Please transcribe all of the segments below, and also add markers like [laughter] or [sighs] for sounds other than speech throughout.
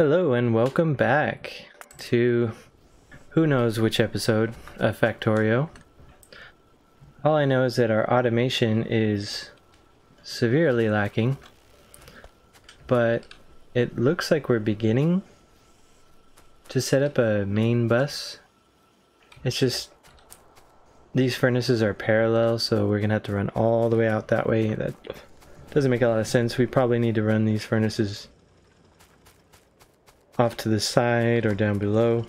Hello and welcome back to who knows which episode of Factorio. All I know is that our automation is severely lacking, but it looks like we're beginning to set up a main bus. It's just these furnaces are parallel, so we're gonna have to run all the way out that way. That doesn't make a lot of sense. We probably need to run these furnaces off to the side or down below.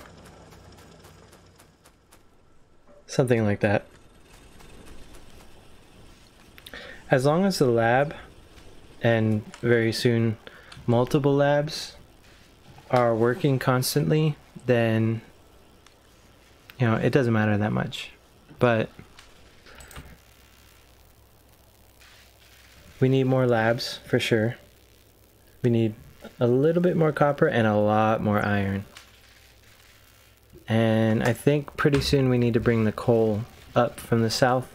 Something like that. As long as the lab and very soon multiple labs are working constantly, then you know, it doesn't matter that much. But we need more labs for sure. We need a little bit more copper and a lot more iron. And I think pretty soon we need to bring the coal up from the south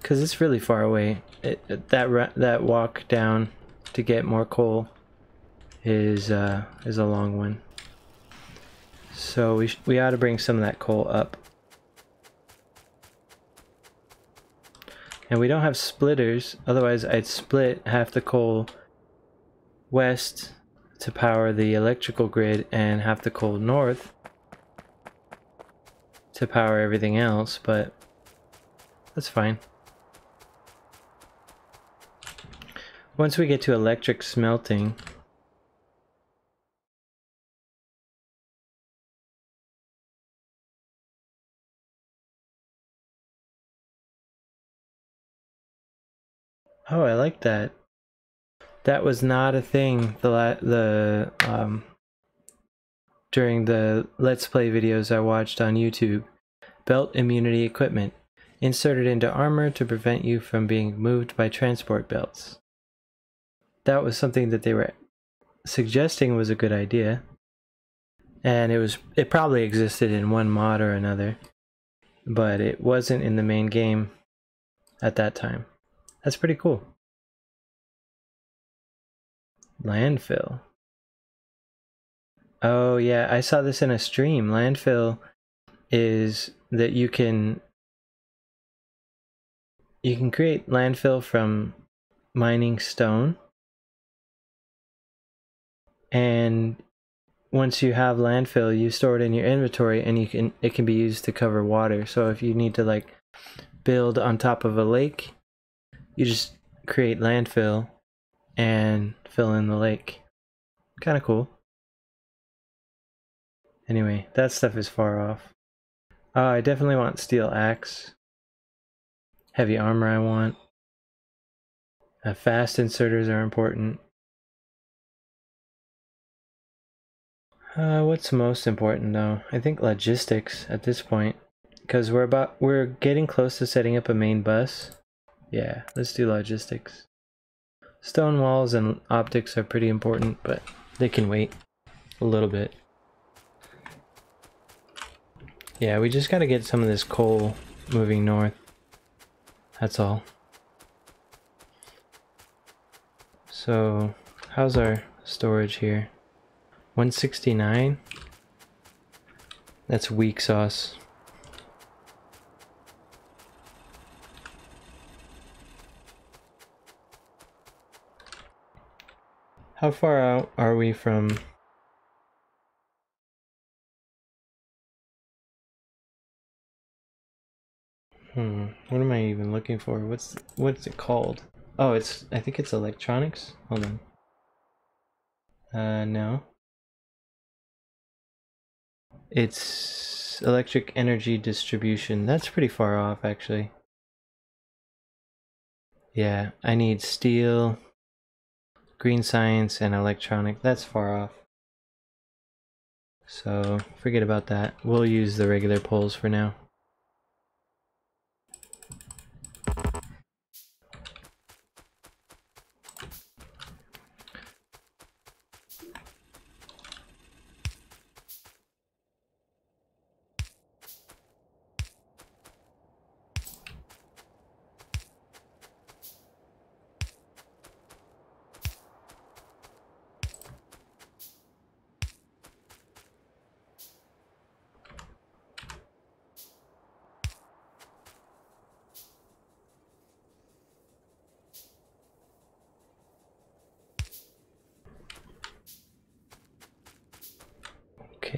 because it's really far away. It, that that walk down to get more coal is uh, is a long one. So we we ought to bring some of that coal up. And we don't have splitters, otherwise I'd split half the coal west to power the electrical grid and half the coal north to power everything else, but that's fine. Once we get to electric smelting, Oh, I like that. That was not a thing the the um during the let's play videos I watched on YouTube. Belt immunity equipment inserted into armor to prevent you from being moved by transport belts. That was something that they were suggesting was a good idea. And it was it probably existed in one mod or another, but it wasn't in the main game at that time. That's pretty cool. Landfill. Oh yeah, I saw this in a stream. Landfill is that you can you can create landfill from mining stone. And once you have landfill, you store it in your inventory and you can it can be used to cover water. So if you need to like build on top of a lake, you just create landfill and fill in the lake. Kind of cool. Anyway, that stuff is far off. Oh, I definitely want steel axe. Heavy armor I want. Uh, fast inserters are important. Uh, what's most important though? I think logistics at this point. Because we're about we're getting close to setting up a main bus. Yeah, let's do logistics. Stone walls and optics are pretty important, but they can wait a little bit. Yeah, we just gotta get some of this coal moving north. That's all. So, how's our storage here? 169? That's weak sauce. How far out are we from... Hmm, what am I even looking for? What's what's it called? Oh, it's I think it's electronics. Hold on. Uh no. It's electric energy distribution. That's pretty far off actually. Yeah, I need steel, green science and electronic, that's far off. So forget about that. We'll use the regular poles for now.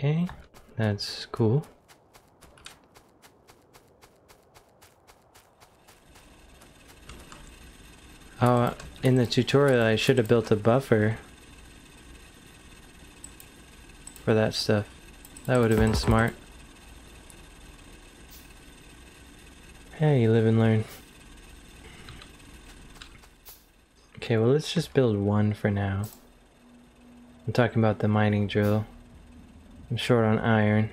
Okay, that's cool. Oh, in the tutorial I should have built a buffer for that stuff. That would have been smart. Hey, you live and learn. Okay, well let's just build one for now. I'm talking about the mining drill. I'm short on iron.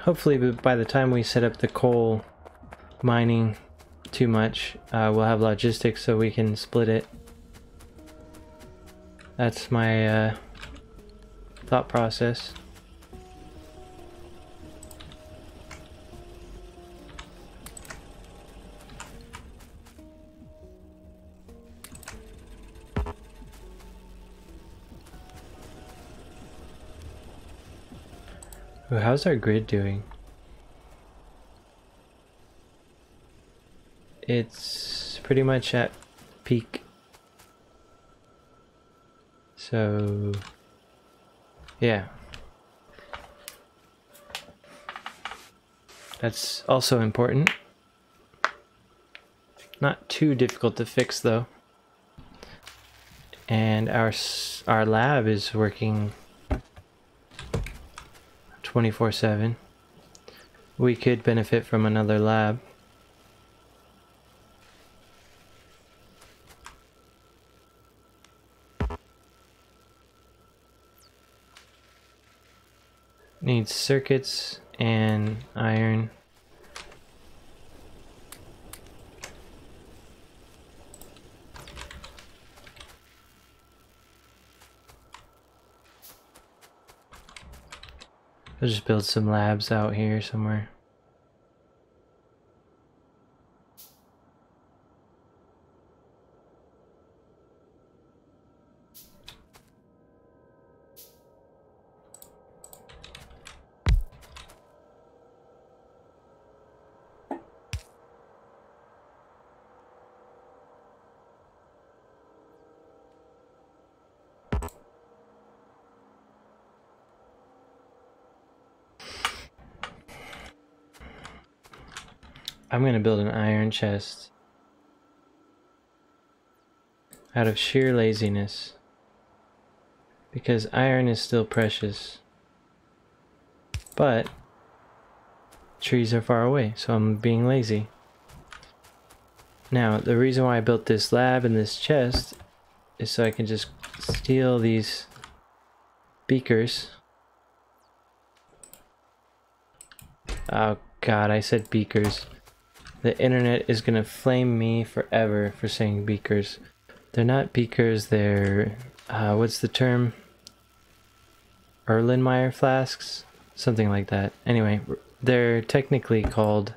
Hopefully by the time we set up the coal mining too much, uh, we'll have logistics so we can split it. That's my uh, thought process. How's our grid doing? It's pretty much at peak. So, yeah. That's also important. Not too difficult to fix though. And our our lab is working 24-7. We could benefit from another lab. Needs circuits and iron. I'll just build some labs out here somewhere. I'm gonna build an iron chest. Out of sheer laziness. Because iron is still precious. But trees are far away, so I'm being lazy. Now, the reason why I built this lab and this chest is so I can just steal these beakers. Oh god, I said beakers. The internet is gonna flame me forever for saying beakers. They're not beakers, they're, uh, what's the term? Erlenmeyer flasks? Something like that. Anyway, they're technically called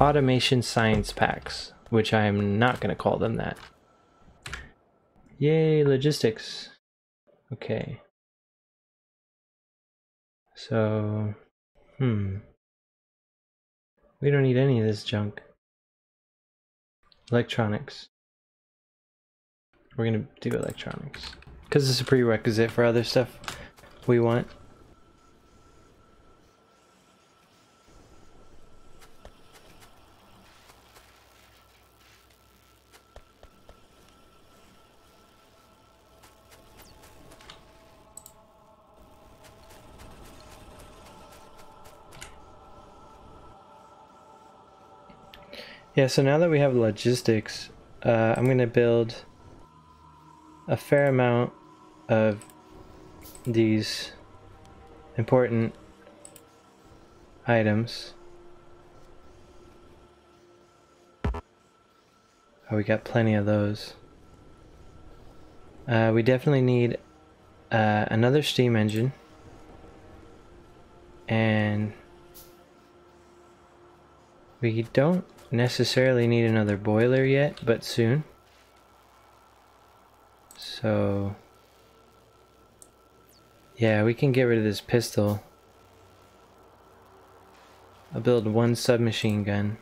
automation science packs, which I'm not gonna call them that. Yay, logistics. Okay. So, hmm. We don't need any of this junk. Electronics. We're gonna do electronics. Because it's a prerequisite for other stuff we want. Yeah, so now that we have logistics, uh, I'm going to build a fair amount of these important items. Oh, we got plenty of those. Uh, we definitely need uh, another steam engine and we don't necessarily need another boiler yet, but soon. So, yeah, we can get rid of this pistol. I'll build one submachine gun.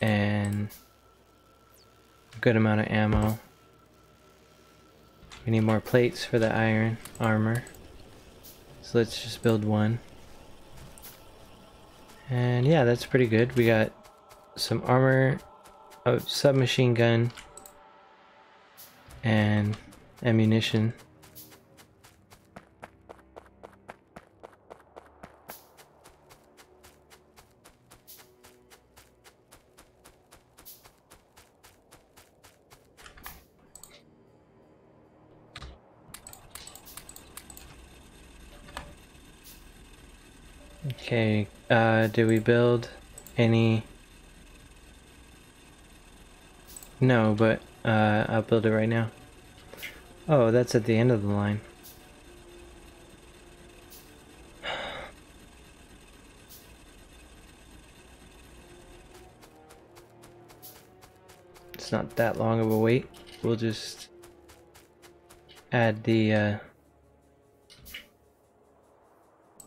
And a good amount of ammo. We need more plates for the iron armor. So let's just build one. And yeah, that's pretty good. We got some armor, a submachine gun, and ammunition. Uh, did we build any? No, but uh, I'll build it right now. Oh, that's at the end of the line. [sighs] It's not that long of a wait. We'll just add the uh,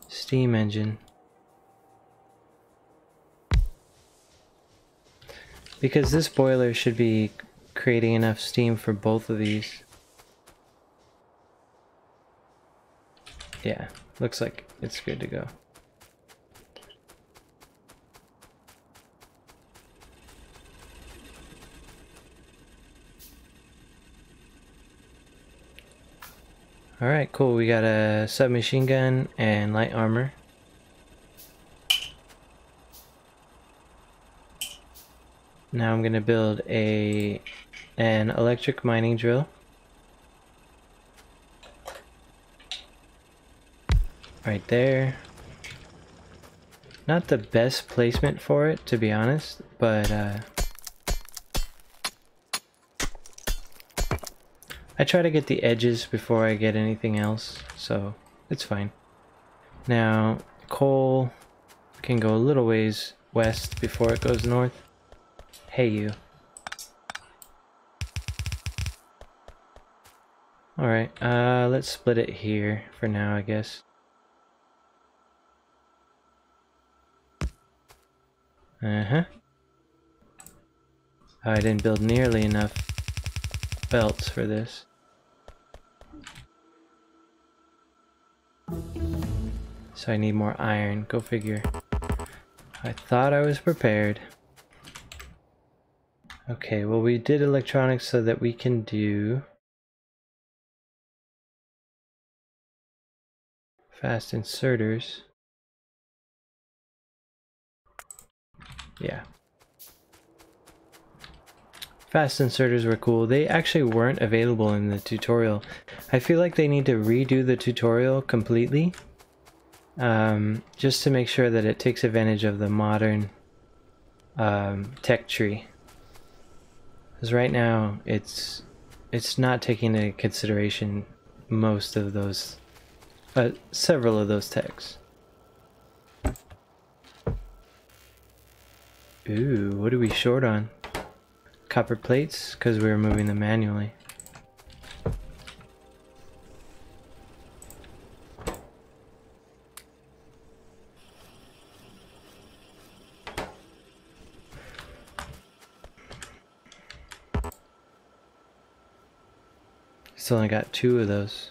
steam engine. Because this boiler should be creating enough steam for both of these. Yeah, looks like it's good to go. Alright, cool. We got a submachine gun and light armor. Now I'm going to build a an electric mining drill. Right there. Not the best placement for it, to be honest, but uh, I try to get the edges before I get anything else, so it's fine. Now, coal can go a little ways west before it goes north. Hey you. Alright, uh, let's split it here for now, I guess. Uh-huh. I didn't build nearly enough belts for this. So I need more iron. Go figure. I thought I was prepared. Okay, well we did electronics so that we can do fast inserters. Yeah. Fast inserters were cool. They actually weren't available in the tutorial. I feel like they need to redo the tutorial completely. Um, just to make sure that it takes advantage of the modern um, tech tree. Because right now, it's it's not taking into consideration most of those, uh, several of those techs. Ooh, what are we short on? Copper plates? Because we were moving them manually. Still only got two of those.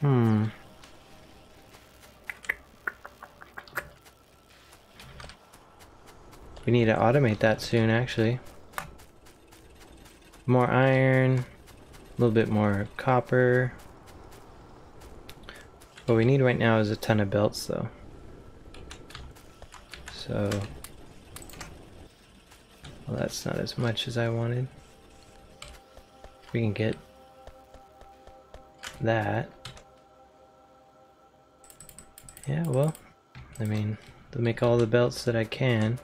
Hmm. We need to automate that soon, actually. More iron, a little bit more copper. What we need right now is a ton of belts, though. So, well, that's not as much as I wanted. We can get that. Yeah, well, I mean, to make all the belts that I can.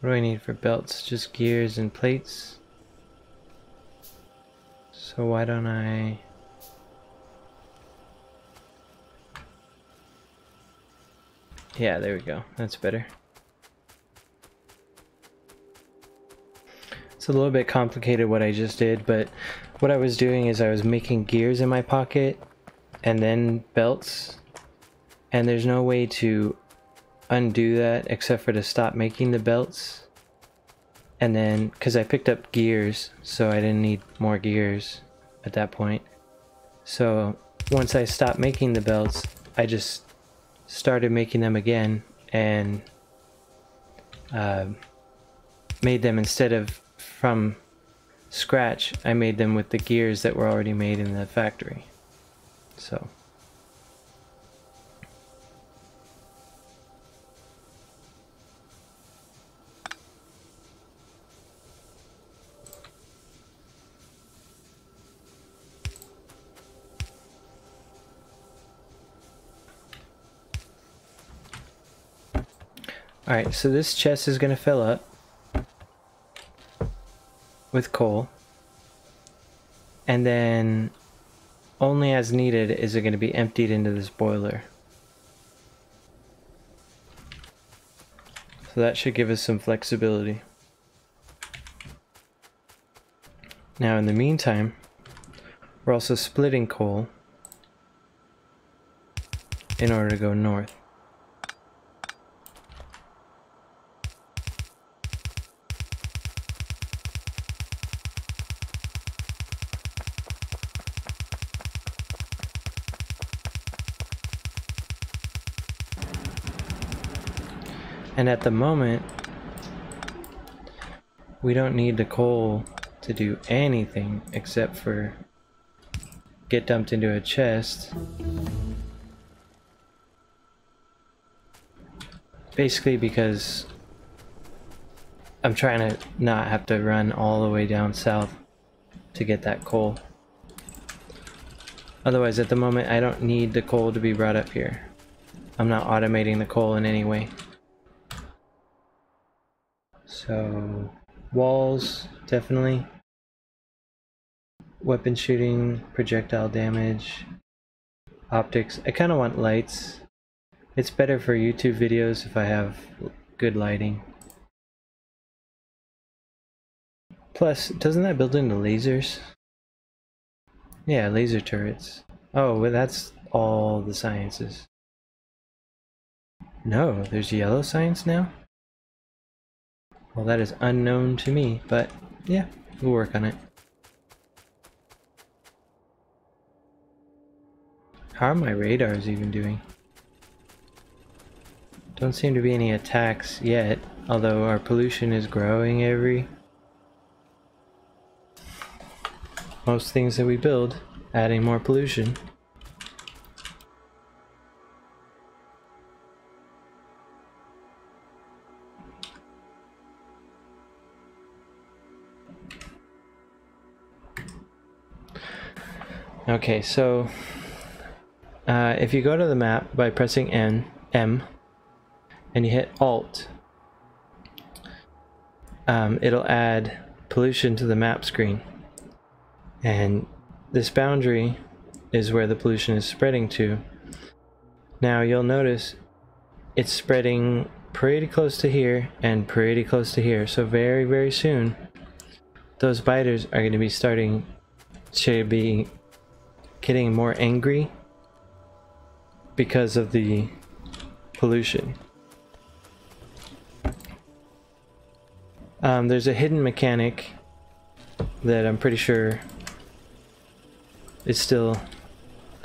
What do I need for belts? Just gears and plates. So why don't I... Yeah, there we go. That's better. It's a little bit complicated what I just did, but what I was doing is I was making gears in my pocket and then belts. And there's no way to undo that except for to stop making the belts. And then, because I picked up gears, so I didn't need more gears at that point. So once I stopped making the belts, I just started making them again and uh, made them instead of from scratch, I made them with the gears that were already made in the factory. So. Alright, so this chest is going to fill up with coal. And then only as needed is it going to be emptied into this boiler. So that should give us some flexibility. Now in the meantime, we're also splitting coal in order to go north. And at the moment, we don't need the coal to do anything except for get dumped into a chest. Basically because I'm trying to not have to run all the way down south to get that coal. Otherwise, at the moment, I don't need the coal to be brought up here. I'm not automating the coal in any way. So, walls, definitely. Weapon shooting, projectile damage, optics. I kind of want lights. It's better for YouTube videos if I have good lighting. Plus, doesn't that build into lasers? Yeah, laser turrets. Oh, well that's all the sciences. No, there's yellow science now? Well, that is unknown to me, but yeah, we'll work on it. How are my radars even doing? Don't seem to be any attacks yet, although our pollution is growing every... Most things that we build, adding more pollution. Okay, so uh, if you go to the map by pressing N, M, and you hit Alt, um, it'll add pollution to the map screen. And this boundary is where the pollution is spreading to. Now you'll notice it's spreading pretty close to here and pretty close to here. So very, very soon, those biters are going to be starting to be getting more angry because of the pollution. Um, there's a hidden mechanic that I'm pretty sure is still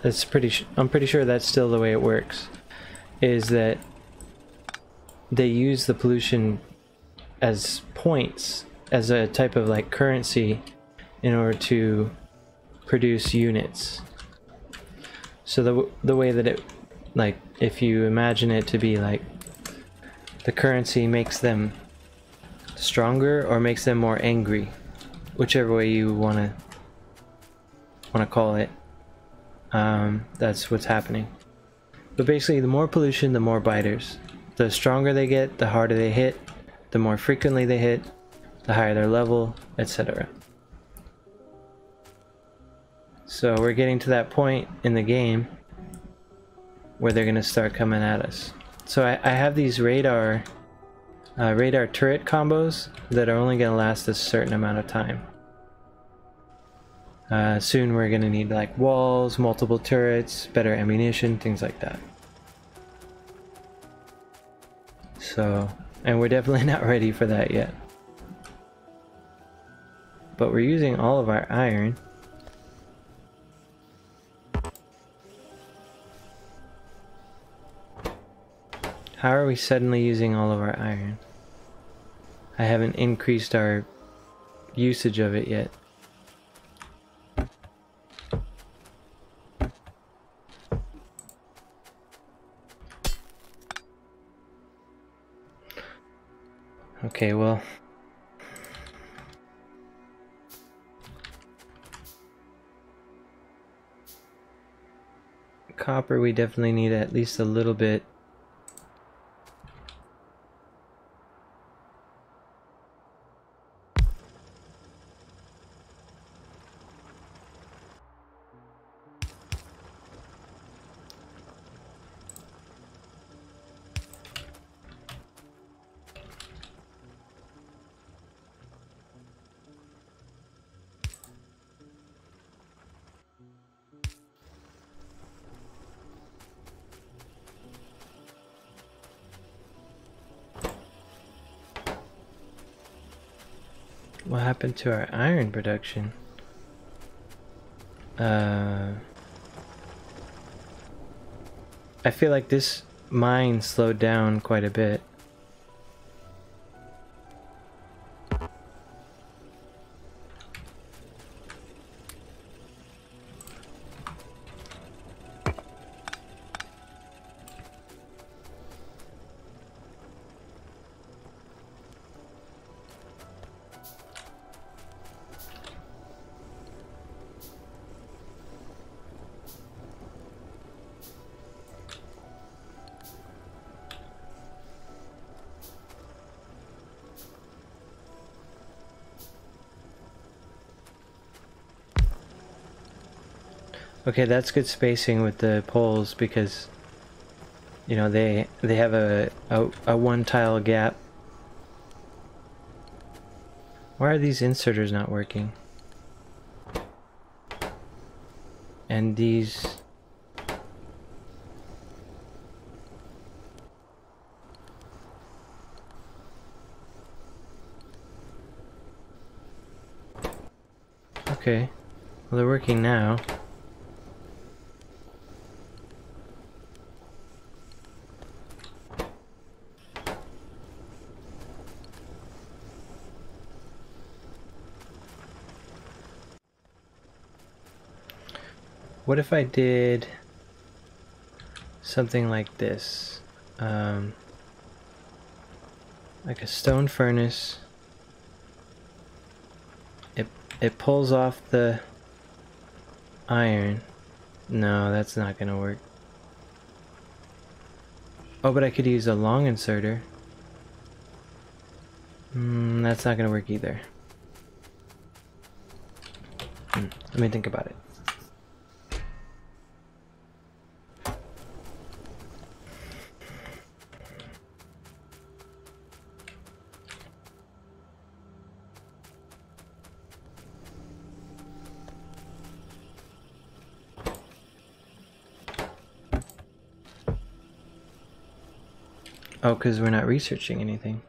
it's pretty I'm pretty sure that's still the way it works is that they use the pollution as points as a type of like currency in order to produce units. So the, the way that it, like, if you imagine it to be like, the currency makes them stronger or makes them more angry, whichever way you want to want to call it. Um, that's what's happening. But basically, the more pollution, the more biters. The stronger they get, the harder they hit, the more frequently they hit, the higher their level, etc. So we're getting to that point in the game where they're going to start coming at us. So I, I have these radar uh, radar turret combos that are only going to last a certain amount of time. Uh, soon we're going to need like walls, multiple turrets, better ammunition, things like that. So, and we're definitely [laughs] not ready for that yet. But we're using all of our iron. How are we suddenly using all of our iron? I haven't increased our usage of it yet. Okay, well... Copper we definitely need at least a little bit To our iron production? Uh, I feel like this mine slowed down quite a bit. Okay, that's good spacing with the poles because you know they they have a a, a one tile gap. Why are these inserters not working? And these Okay. Well, they're working now. What if I did something like this? Um, like a stone furnace. It, it pulls off the iron. No, that's not gonna work. Oh, but I could use a long inserter. Mm, that's not gonna work either. Hmm, let me think about it. Oh, because we're not researching anything.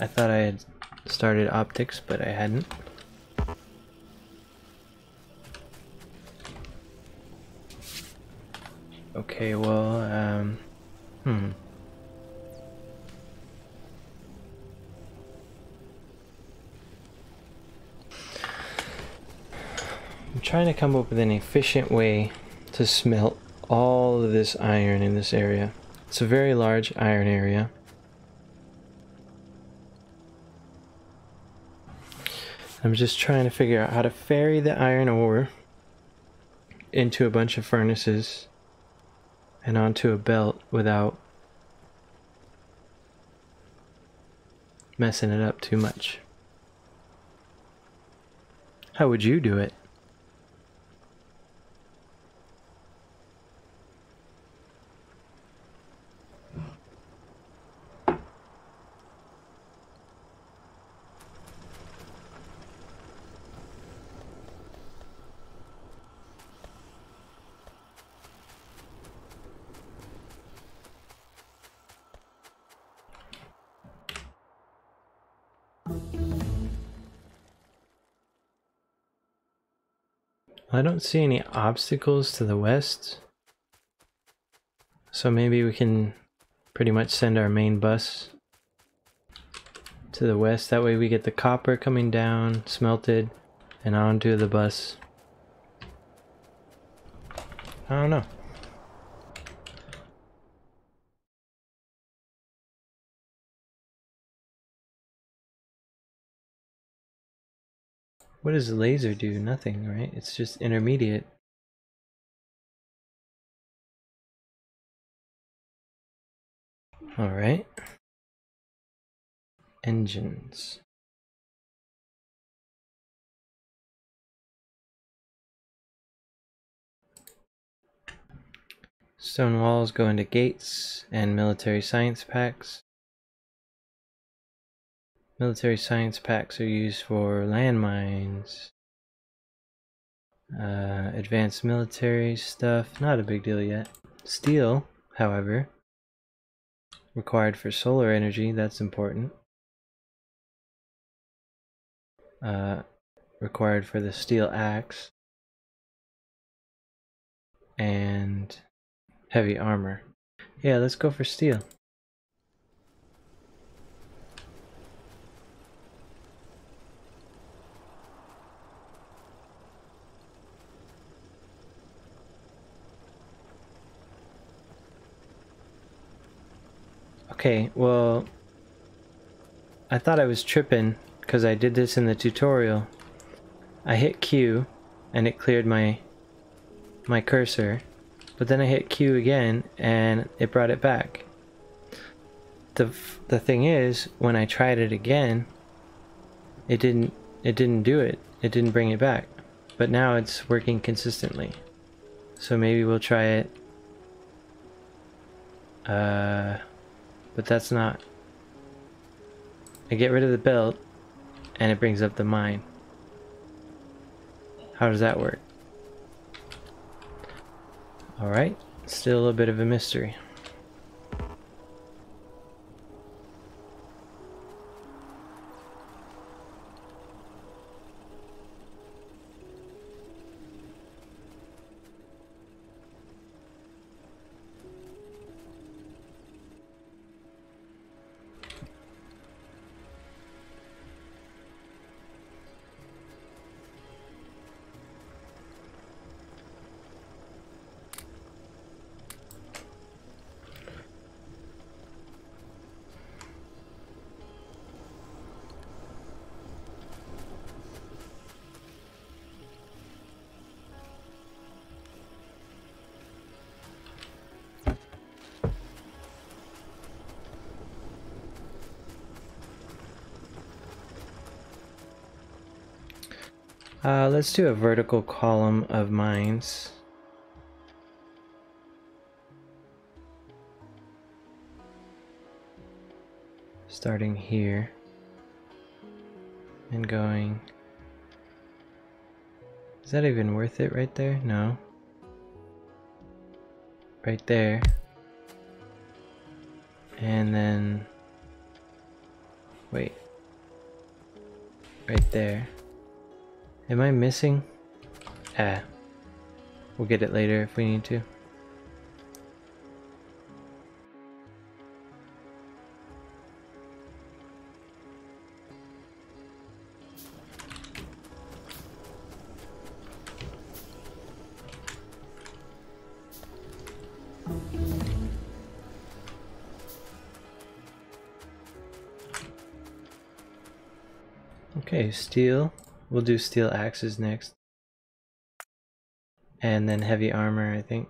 I thought I had started optics, but I hadn't. Okay, well, um, hmm. I'm trying to come up with an efficient way to smelt all of this iron in this area. It's a very large iron area. I'm just trying to figure out how to ferry the iron ore into a bunch of furnaces and onto a belt without messing it up too much. How would you do it? I don't see any obstacles to the west. So maybe we can pretty much send our main bus to the west. That way we get the copper coming down, smelted, and onto the bus. I don't know. What does laser do? Nothing, right? It's just intermediate. Alright. Engines. Stone walls go into gates and military science packs. Military science packs are used for landmines. Uh, advanced military stuff, not a big deal yet. Steel, however, required for solar energy, that's important. Uh, required for the steel axe. And heavy armor. Yeah, let's go for steel. Okay, well, I thought I was tripping because I did this in the tutorial. I hit Q and it cleared my my cursor, but then I hit Q again and it brought it back. The the thing is, when I tried it again, it didn't it didn't do it. It didn't bring it back. But now it's working consistently. So maybe we'll try it uh but that's not. I get rid of the belt, and it brings up the mine. How does that work? Alright, still a bit of a mystery. Uh, let's do a vertical column of mines. Starting here and going. Is that even worth it right there? No. Right there. And then, wait, right there. Am I missing? Ah. We'll get it later if we need to. Okay, steel. We'll do steel axes next. And then heavy armor, I think.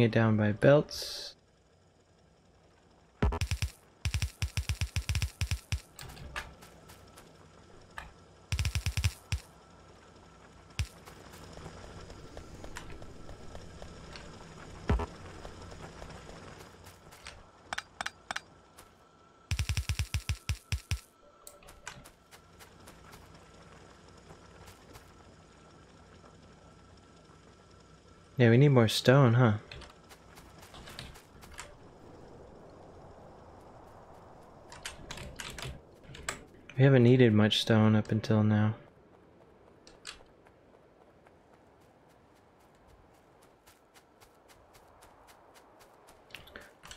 Bring it down by belts. Yeah, we need more stone, huh? We haven't needed much stone up until now.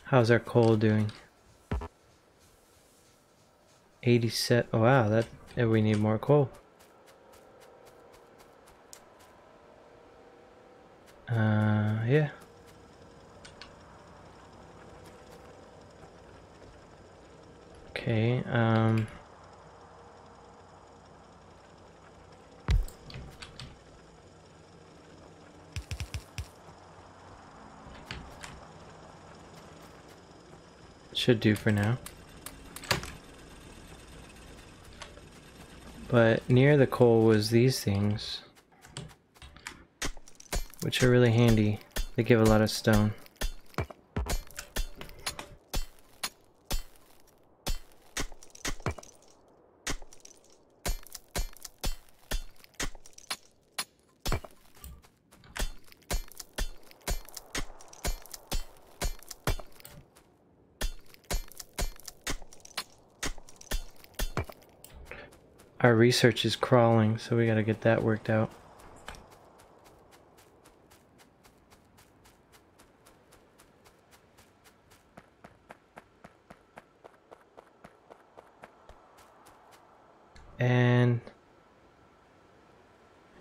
How's our coal doing? 80 set. Oh wow, that we need more coal. Uh, yeah. Okay, um... Should do for now. But near the coal was these things which are really handy. They give a lot of stone. Research is crawling, so we gotta get that worked out. And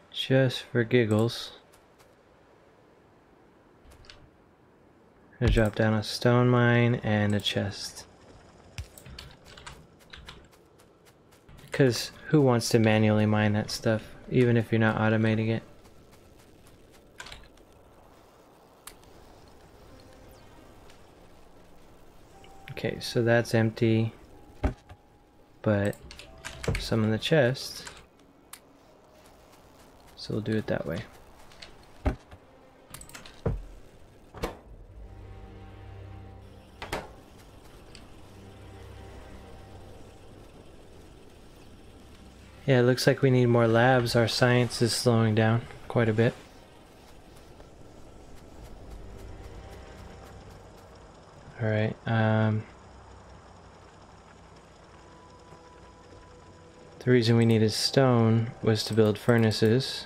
just for giggles, I drop down a stone mine and a chest. Because who wants to manually mine that stuff, even if you're not automating it? Okay, so that's empty, but some in the chest. So we'll do it that way. Yeah, it looks like we need more labs. Our science is slowing down quite a bit. Alright, um... The reason we needed stone was to build furnaces.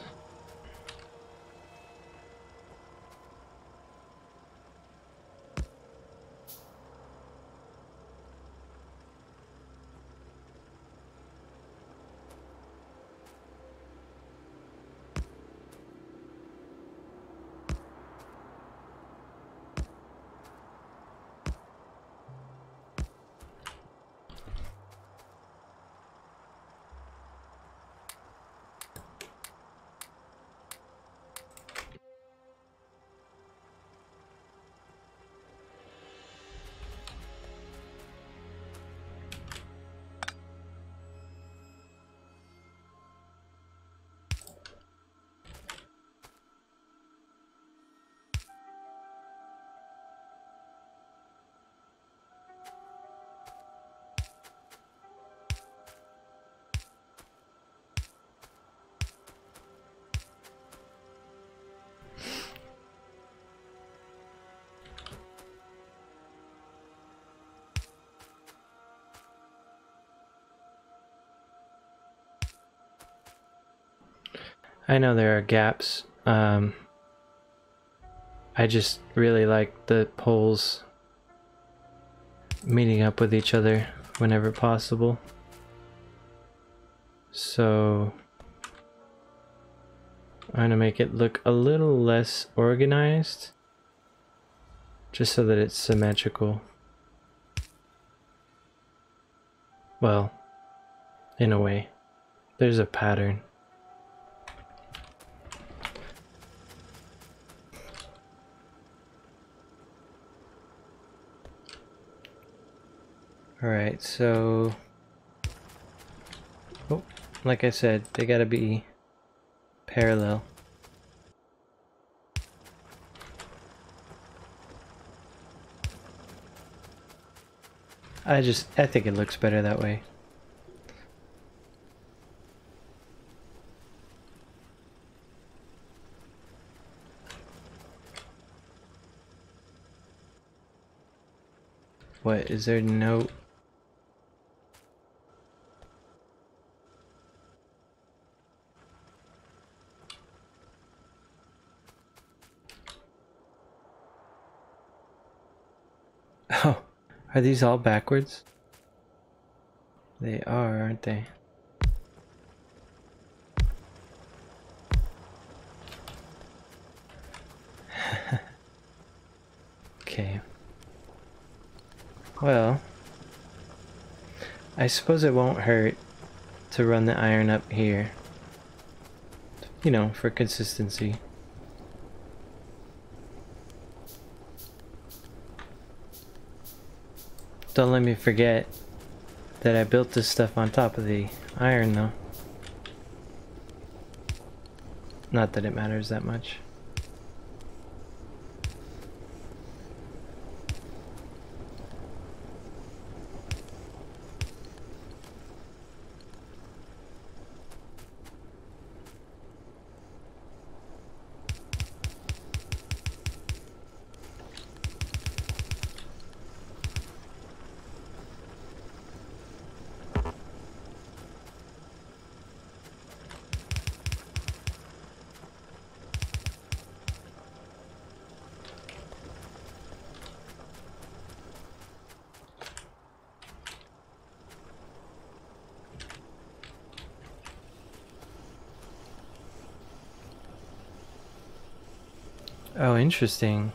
I know there are gaps. Um, I just really like the poles meeting up with each other whenever possible. So I'm going to make it look a little less organized just so that it's symmetrical. Well, in a way. There's a pattern. Alright, so... Oh, like I said, they gotta be parallel. I just, I think it looks better that way. What, is there no... Oh, are these all backwards? They are, aren't they? [laughs] okay. Well, I suppose it won't hurt to run the iron up here. You know, for consistency. Don't let me forget that I built this stuff on top of the iron though. Not that it matters that much. Oh, interesting.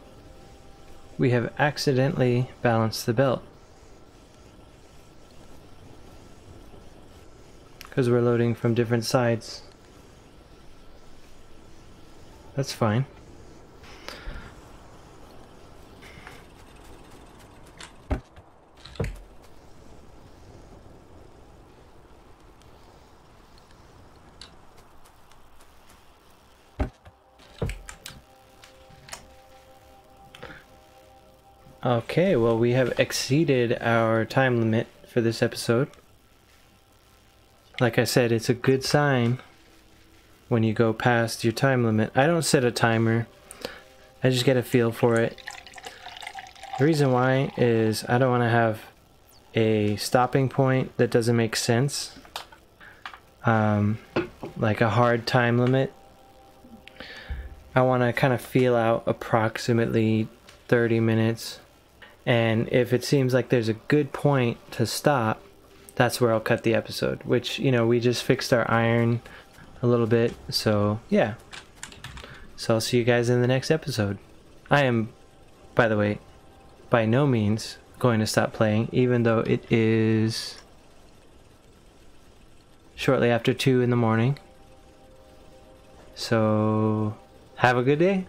We have accidentally balanced the belt. Because we're loading from different sides. That's fine. Okay, well we have exceeded our time limit for this episode. Like I said, it's a good sign when you go past your time limit. I don't set a timer. I just get a feel for it. The reason why is I don't want to have a stopping point that doesn't make sense. Um, like a hard time limit. I want to kind of feel out approximately 30 minutes and if it seems like there's a good point to stop, that's where I'll cut the episode. Which, you know, we just fixed our iron a little bit. So, yeah. So I'll see you guys in the next episode. I am, by the way, by no means going to stop playing, even though it is shortly after 2 in the morning. So, have a good day.